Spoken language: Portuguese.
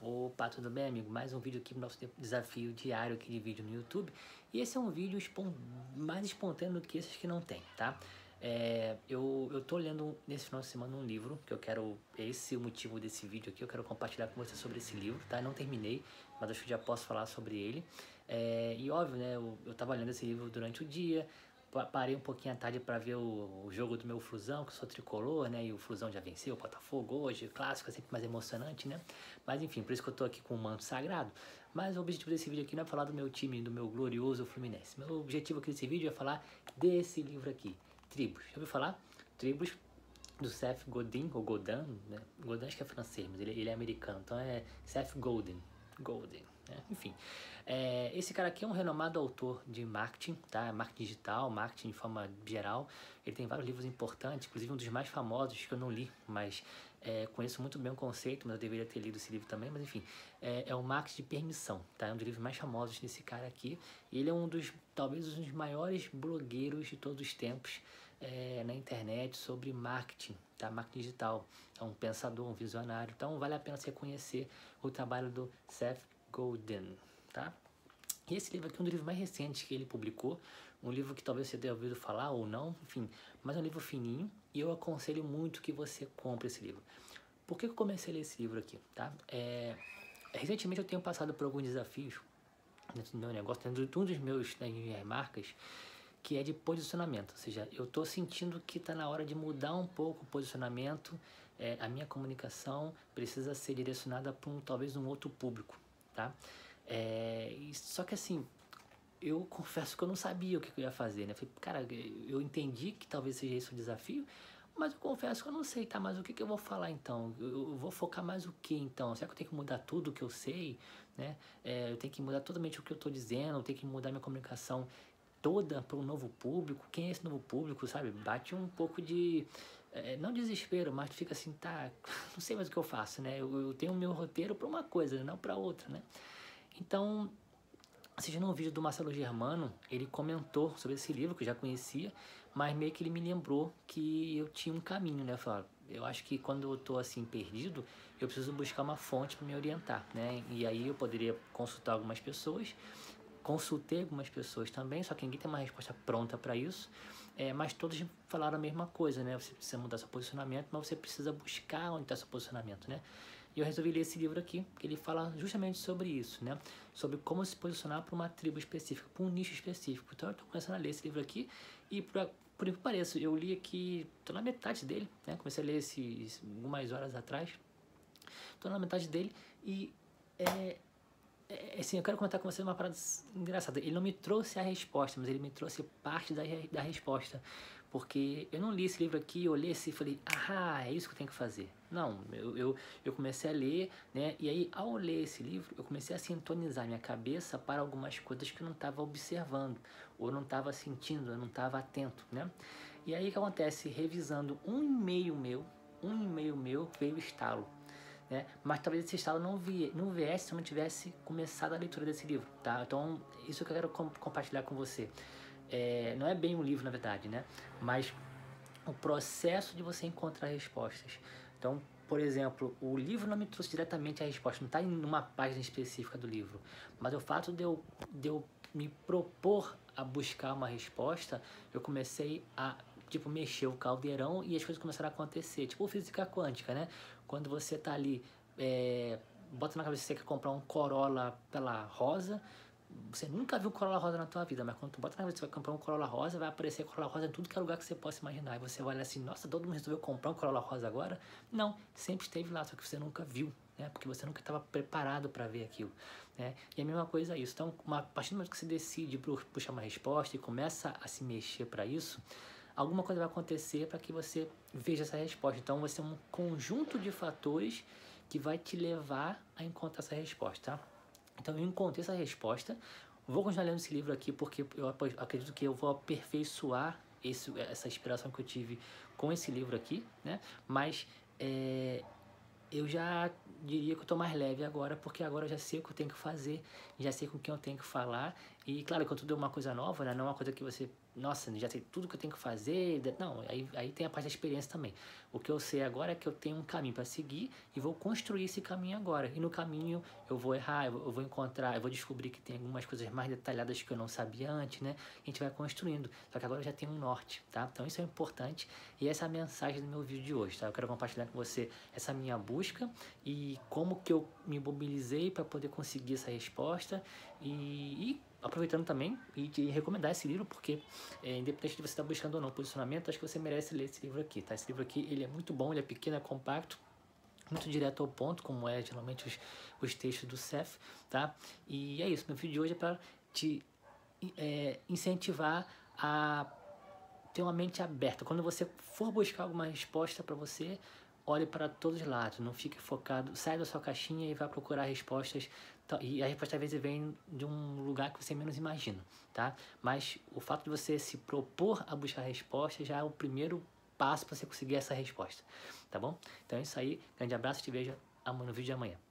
Opa, tudo bem, amigo? Mais um vídeo aqui no nosso desafio diário aqui de vídeo no YouTube. E esse é um vídeo espon... mais espontâneo do que esses que não tem, tá? É, eu, eu tô lendo nesse final de semana um livro que eu quero. Esse é o motivo desse vídeo aqui. Eu quero compartilhar com você sobre esse livro, tá? Não terminei, mas acho que já posso falar sobre ele. É, e óbvio, né? Eu, eu tava lendo esse livro durante o dia, parei um pouquinho à tarde para ver o, o, jogo do meu Flusão, que eu sou tricolor, né? E o Flusão já venceu, o Botafogo hoje, clássico é sempre mais emocionante, né? Mas enfim, por isso que eu tô aqui com o manto sagrado. Mas o objetivo desse vídeo aqui não é falar do meu time, do meu glorioso Fluminense. Meu objetivo aqui desse vídeo é falar desse livro aqui, Tribos. Já ouviu falar? Tribos do Seth Godin, ou Godin, né? Godin acho que é francês, mas ele, ele é americano, então é Seth Godin. Golden. Né? Enfim, é, esse cara aqui é um renomado autor de marketing, tá? Marketing digital, marketing de forma geral. Ele tem vários livros importantes, inclusive um dos mais famosos que eu não li, mas é, conheço muito bem o conceito, mas eu deveria ter lido esse livro também. Mas enfim, é, é o Marketing de Permissão, tá? É um dos livros mais famosos desse cara aqui. E ele é um dos, talvez, um dos maiores blogueiros de todos os tempos é, na internet sobre marketing, tá? Marketing digital. É um pensador, um visionário. Então vale a pena você conhecer o trabalho do Seth Godin, tá? E esse livro aqui é um dos livros mais recentes que ele publicou, um livro que talvez você tenha ouvido falar ou não, enfim, mas é um livro fininho e eu aconselho muito que você compre esse livro. Por que eu comecei a ler esse livro aqui, tá? É, recentemente eu tenho passado por alguns desafios dentro do meu negócio, dentro de um dos meus das minhas marcas, que é de posicionamento, ou seja, eu estou sentindo que está na hora de mudar um pouco o posicionamento, é, a minha comunicação precisa ser direcionada para um, talvez um outro público, tá? É, só que assim, eu confesso que eu não sabia o que eu ia fazer, né? Falei, cara, eu entendi que talvez seja esse o desafio, mas eu confesso que eu não sei, tá? Mas o que, que eu vou falar então? Eu vou focar mais o que então? Será que eu tenho que mudar tudo o que eu sei, né? É, eu tenho que mudar totalmente o que eu estou dizendo, eu tenho que mudar minha comunicação toda para um novo público. Quem é esse novo público, sabe? Bate um pouco de. É, não desespero, mas fica assim, tá, não sei mais o que eu faço, né? Eu, eu tenho meu roteiro para uma coisa, não para outra, né? Então, assistindo um vídeo do Marcelo Germano, ele comentou sobre esse livro que eu já conhecia, mas meio que ele me lembrou que eu tinha um caminho, né? Eu, falei, eu acho que quando eu tô assim perdido, eu preciso buscar uma fonte para me orientar, né? E aí eu poderia consultar algumas pessoas Consultei algumas pessoas também, só que ninguém tem uma resposta pronta para isso. É, mas todos falaram a mesma coisa, né? Você precisa mudar seu posicionamento, mas você precisa buscar onde está seu posicionamento, né? E eu resolvi ler esse livro aqui, que ele fala justamente sobre isso, né? Sobre como se posicionar para uma tribo específica, para um nicho específico. Então eu estou começando a ler esse livro aqui e por, por que pareça, eu li aqui, estou na metade dele, né? Comecei a ler esse, algumas horas atrás. Estou na metade dele e é, é, é, assim, eu quero comentar com você uma parada engraçada. Ele não me trouxe a resposta, mas ele me trouxe parte da, da resposta. Porque eu não li esse livro aqui, eu olhei assim e falei, ah, é isso que eu tenho que fazer. Não, eu, eu, eu comecei a ler, né? E aí, ao ler esse livro, eu comecei a sintonizar minha cabeça para algumas coisas que eu não estava observando, ou não estava sentindo, eu não estava atento, né? E aí, o que acontece? Revisando um e-mail meu, um e-mail meu veio estalo né? Mas talvez esse estado não, vi, não viesse se eu não tivesse começado a leitura desse livro, tá? Então, isso que eu quero com, compartilhar com você. É, não é bem um livro, na verdade, né? Mas o processo de você encontrar respostas. Então, por exemplo, o livro não me trouxe diretamente a resposta, não está em uma página específica do livro, mas o fato de eu, de eu me propor a buscar uma resposta, eu comecei a tipo mexer o caldeirão e as coisas começaram a acontecer, tipo física quântica, né? Quando você tá ali, é, bota na cabeça que você quer comprar um Corolla pela rosa, você nunca viu Corolla rosa na tua vida, mas quando tu bota na cabeça que você vai comprar um Corolla rosa, vai aparecer Corolla rosa em tudo que é lugar que você possa imaginar. E você vai olhar assim, nossa, todo mundo resolveu comprar um Corolla rosa agora? Não, sempre esteve lá, só que você nunca viu, né? Porque você nunca estava preparado para ver aquilo, né? E a mesma coisa é isso. Então, uma, a partir do momento que você decide puxar uma resposta e começa a se mexer para isso, alguma coisa vai acontecer para que você veja essa resposta. Então, vai ser um conjunto de fatores que vai te levar a encontrar essa resposta, tá? Então, eu encontrei essa resposta. Vou continuar lendo esse livro aqui porque eu acredito que eu vou aperfeiçoar esse, essa inspiração que eu tive com esse livro aqui, né? Mas é, eu já diria que eu tô mais leve agora, porque agora eu já sei o que eu tenho que fazer, já sei com quem eu tenho que falar E claro, quando tudo é uma coisa nova, né? não é uma coisa que você nossa, já sei tudo que eu tenho que fazer. Não, aí, aí tem a parte da experiência também. O que eu sei agora é que eu tenho um caminho para seguir e vou construir esse caminho agora. E no caminho eu vou errar, eu vou encontrar, eu vou descobrir que tem algumas coisas mais detalhadas que eu não sabia antes, né? A gente vai construindo. Só que agora eu já tenho um norte, tá? Então isso é importante e essa é a mensagem do meu vídeo de hoje, tá? Eu quero compartilhar com você essa minha busca e como que eu me mobilizei para poder conseguir essa resposta e, e aproveitando também e te recomendar esse livro, porque é, independente de você estar buscando ou não posicionamento, acho que você merece ler esse livro aqui, tá? Esse livro aqui, ele é muito bom, ele é pequeno, é compacto, muito direto ao ponto, como é geralmente os, os textos do Cef, tá? E é isso, meu vídeo de hoje é para te é, incentivar a ter uma mente aberta. Quando você for buscar alguma resposta para você, olhe para todos os lados, não fique focado, sai da sua caixinha e vá procurar respostas. E a resposta às vezes vem de um lugar que você menos imagina, tá? Mas o fato de você se propor a buscar respostas já é o primeiro passo para você conseguir essa resposta, tá bom? Então é isso aí, grande abraço, te vejo no vídeo de amanhã.